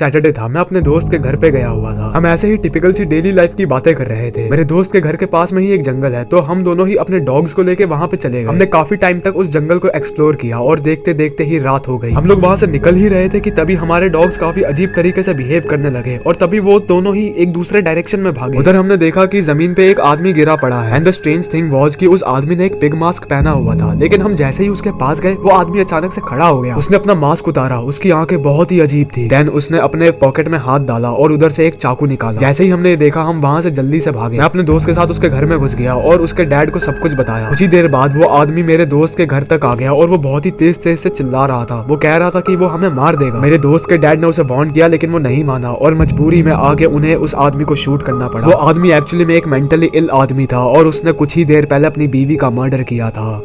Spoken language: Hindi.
सैटरडे था। मैं अपने दोस्त के घर पे गया हुआ था। हम ऐसे ही टिपिकल सी डेली लाइफ की बातें कर रहे थे। मेरे दोस्त के घर के पास में ही एक जंगल है तो हम दोनों ही अपने डॉग्स को लेके वहाँ पे चले गए। हमने काफ़ी टाइम तक उस जंगल को एक्सप्लोर किया और देखते देखते ही रात हो गई। हम लोग वहाँ से निकल ही रहे थे की तभी हमारे डॉग्स काफ़ी अजीब तरीके से बिहेव करने लगे और तभी वो दोनों ही एक दूसरे डायरेक्शन में भागे। उधर हमने देखा की ज़मीन पे एक आदमी गिरा पड़ा है and the strange thing was की उस आदमी ने एक पिग मास्क पहना हुआ था। लेकिन हम जैसे ही उसके पास गए, वो आदमी अचानक से खड़ा हो गया। उसने अपना मास्क उतारा, उसकी आँखें बहुत ही अजीब थी। देन उसने अपने पॉकेट में हाथ डाला और उधर से एक चाकू निकाला। जैसे ही हमने देखा, हम वहाँ से जल्दी से भागे। मैं अपने दोस्त के साथ उसके घर में घुस गया और उसके डैड को सब कुछ बताया। कुछ ही देर बाद वो आदमी मेरे दोस्त के घर तक आ गया और वो बहुत ही तेज तेज से चिल्ला रहा था। वो कह रहा था की वो हमें मार देगा। मेरे दोस्त के डैड ने उसे वॉन्ट किया, लेकिन वो नहीं माना और मजबूरी में आके उन्हें उस आदमी को शूट करना पड़ा। वो आदमी एक्चुअली में एक मेंटली इल आदमी था और उसने कुछ ही देर पहले अपनी बीवी का मर्डर किया था।